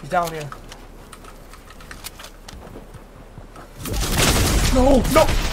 He's down here. No, no!